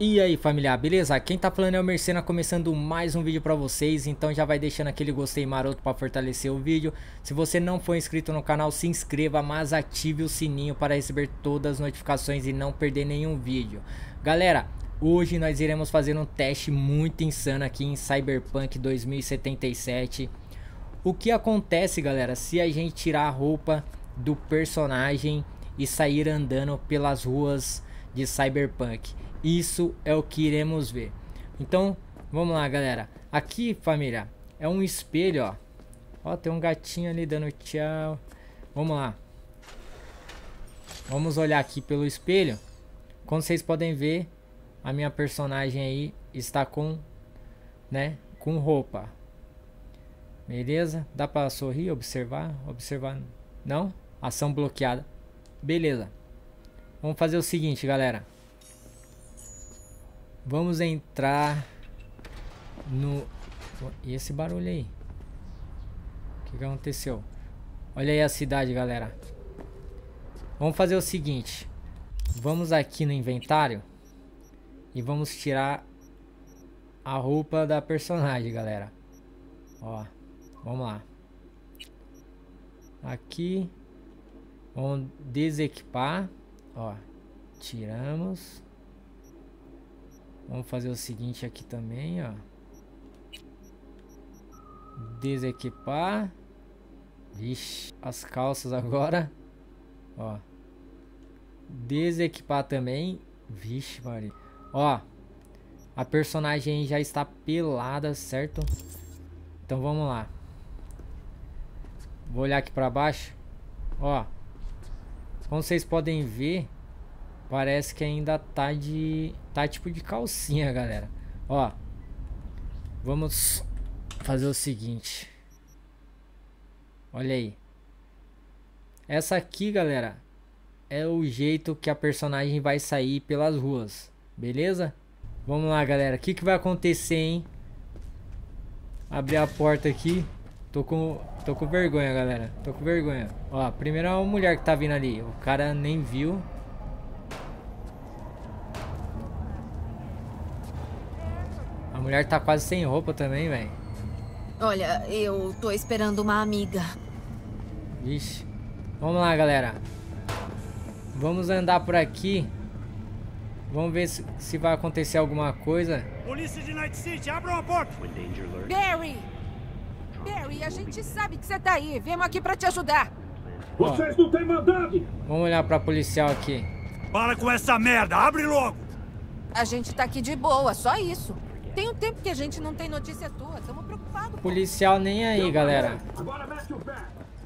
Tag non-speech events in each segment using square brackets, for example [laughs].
E aí família, beleza? Quem tá falando é o Mercena começando mais um vídeo pra vocês. Então já vai deixando aquele gostei maroto pra fortalecer o vídeo. Se você não for inscrito no canal, se inscreva Mas ative o sininho para receber todas as notificações e não perder nenhum vídeo. Galera, hoje nós iremos fazer um teste muito insano aqui em Cyberpunk 2077 O que acontece galera, se a gente tirar a roupa do personagem e sair andando pelas ruas de Cyberpunk isso é o que iremos ver. Então, vamos lá, galera. Aqui, família, é um espelho, ó. Ó, tem um gatinho ali dando tchau. Vamos lá. Vamos olhar aqui pelo espelho. Como vocês podem ver, a minha personagem aí está com, né, com roupa. Beleza? Dá pra sorrir, observar? Observar? Não? Ação bloqueada. Beleza. Vamos fazer o seguinte, galera. Vamos entrar no... E esse barulho aí? O que, aconteceu? Olha aí a cidade, galera. Vamos fazer o seguinte. Vamos aqui no inventário. E vamos tirar a roupa da personagem, galera. Ó, vamos lá. Aqui. Vamos desequipar. Ó, tiramos. Vamos fazer o seguinte aqui também, ó. Desequipar. Vixe, as calças agora. Ó. Desequipar também. Vixe, Maria. Ó. A personagem já está pelada, certo? Então vamos lá. Vou olhar aqui pra baixo. Ó. Como vocês podem ver, Parece que ainda tá de... Tá tipo de calcinha, galera. Ó. Vamos fazer o seguinte. Olha aí. Essa aqui, galera, é o jeito que a personagem vai sair pelas ruas. Beleza? Vamos lá, galera. O que, que vai acontecer, hein? Abrir a porta aqui. Tô com, tô com vergonha, galera. Tô com vergonha. Ó, primeiro é uma mulher que tá vindo ali. O cara nem viu. Mulher tá quase sem roupa também, velho. Olha, eu tô esperando uma amiga. Vixe. Vamos lá, galera. Vamos andar por aqui. Vamos ver se, se vai acontecer alguma coisa. Polícia de Night City, abra uma porta. Barry! Barry, a gente sabe que você tá aí. Viemos aqui pra te ajudar. Vocês não têm mandado. Vamos olhar pra policial aqui. Para com essa merda, abre logo. A gente tá aqui de boa, só isso. Tem um tempo que a gente não tem notícia tua. Estamos preocupados. Policial nem aí, galera. Agora mete o pé.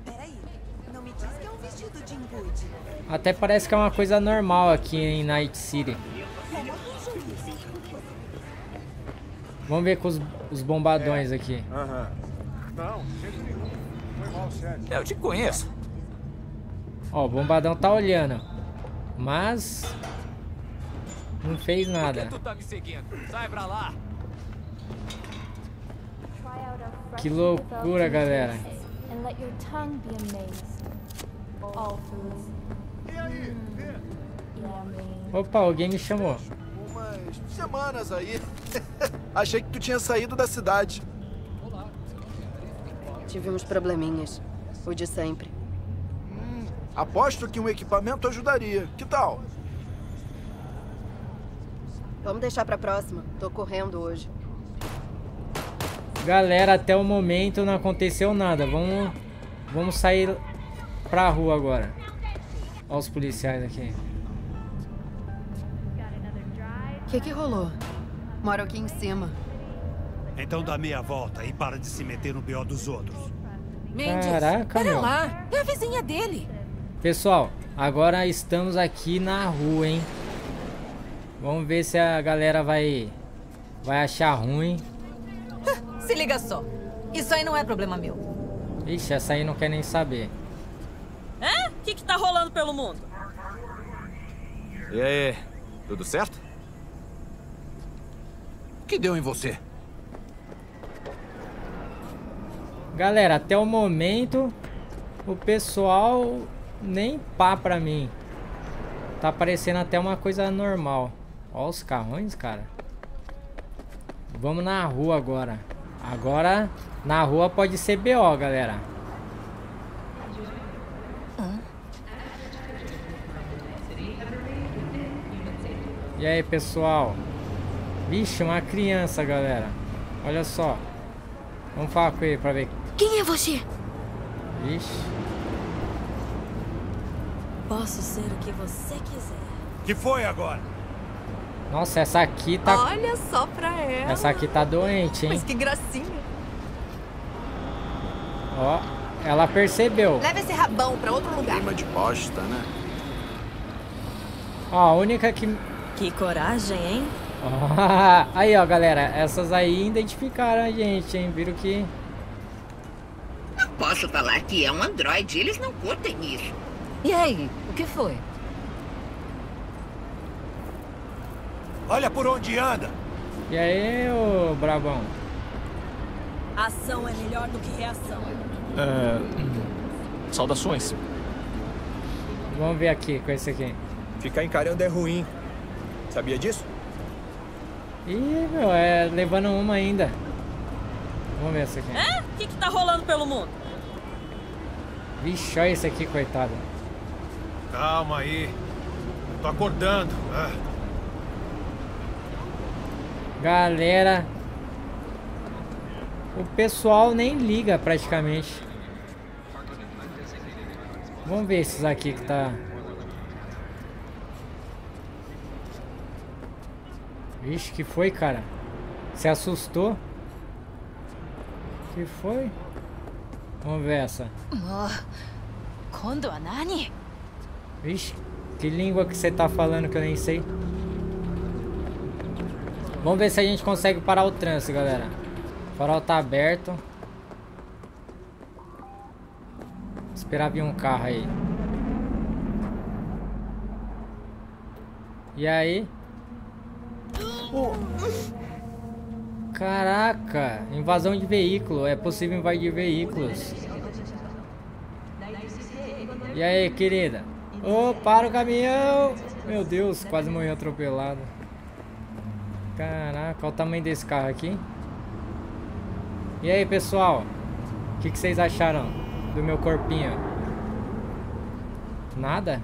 Peraí, não me diz que é um vestido de embude. Até parece que é uma coisa normal aqui em Night City. Vamos ver com os, os bombadões aqui. Aham. Não, jeito nenhum. Foi mal, sério. Eu te conheço. Ó, o bombadão tá olhando. Mas... Não fez Por nada. que tu tá me seguindo? Sai pra lá. Que loucura, galera. E? Yummy. Opa, alguém me chamou. Umas semanas aí. [laughs] Achei que tu tinha saído da cidade. Tive uns probleminhas. O de sempre. Aposto que um equipamento ajudaria. Que tal? Vamos deixar pra próxima. Tô correndo hoje. Galera, até o momento não aconteceu nada. Vamos, vamos sair pra rua agora. Olha os policiais aqui. O que que rolou? Moro aqui em cima. Então dá meia volta e para de se meter no BO dos outros. Mendes, Caraca, pera meu. lá. É a vizinha dele. Pessoal, agora estamos aqui na rua, hein? Vamos ver se a galera vai vai achar ruim. Liga só. Isso aí não é problema meu. Ixi, essa aí não quer nem saber. É? O que, que tá rolando pelo mundo? E aí, tudo certo? O que deu em você? Galera, até o momento o pessoal nem pá pra mim. Tá parecendo até uma coisa normal. Ó os carrões, cara. Vamos na rua agora. Agora, na rua pode ser BO, galera. E aí, pessoal? Vixe, uma criança, galera. Olha só. Vamos falar com ele pra ver. Quem é você? Vixe. Posso ser o que você quiser. Que foi agora? Nossa, essa aqui tá. Olha só pra ela. Essa aqui tá doente, hein? Mas que gracinha. Ó, ela percebeu. Leva esse rabão pra outro lugar. Clima de bosta, né? Ó, a única que. Que coragem, hein? [laughs] Aí, ó, galera. Essas aí identificaram a gente, hein? Viram que. Não posso falar que é um androide. Eles não curtem isso. E aí, o que foi? Olha por onde anda. E aí, ô brabão? Ação é melhor do que reação. É... Saudações. Vamos ver aqui com esse aqui. Ficar encarando é ruim. Sabia disso? Ih, meu, é levando uma ainda. Vamos ver esse aqui. É? O que, que tá rolando pelo mundo? Vixe, olha esse aqui, coitado. Calma aí. Tô acordando. Ah, Galera, o pessoal nem liga praticamente. Vamos ver esses aqui que tá... Vixe, que foi, cara? Se assustou? Que foi? Vamos ver essa. Vixe, que língua que você tá falando que eu nem sei? Vamos ver se a gente consegue parar o trânsito, galera. O farol tá aberto. Esperar vir um carro aí. E aí? Caraca, invasão de veículo. É possível invadir veículos. E aí, querida? Ô, para o caminhão! Meu Deus, quase morri atropelado. Caraca, olha o tamanho desse carro aqui. E aí, pessoal? O que, que vocês acharam do meu corpinho? Nada?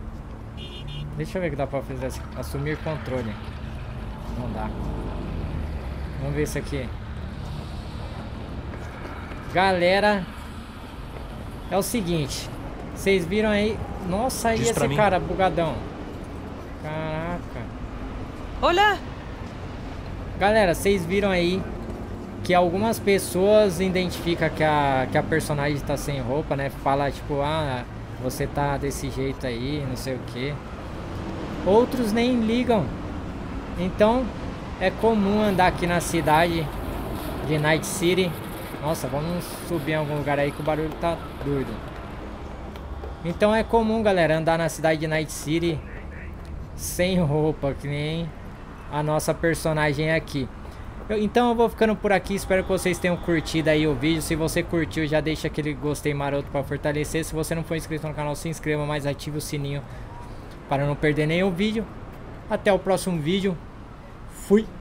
Deixa eu ver o que dá pra fazer. Assumir controle. Não dá. Vamos ver isso aqui. Galera, é o seguinte. Vocês viram aí? Nossa, aí esse mim. cara bugadão. Caraca. Olha! Galera, vocês viram aí que algumas pessoas identificam que a, que a personagem tá sem roupa, né? Fala tipo, ah, você tá desse jeito aí, não sei o que. Outros nem ligam. Então, é comum andar aqui na cidade de Night City. Nossa, vamos subir em algum lugar aí que o barulho tá doido. Então é comum, galera, andar na cidade de Night City sem roupa, que nem a nossa personagem aqui. Eu- então eu vou ficando por aqui, espero que vocês tenham curtido aí o vídeo. Se você curtiu, já deixa aquele gostei maroto para fortalecer. Se você não for inscrito no canal, se inscreva, mas ative o sininho para não perder nenhum vídeo. Até o próximo vídeo. Fui!